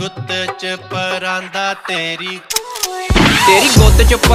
ਗੁੱਤ ਚ ਪਰਾਂਦਾ ਤੇਰੀ ਤੇਰੀ ਗੁੱਤ ਚ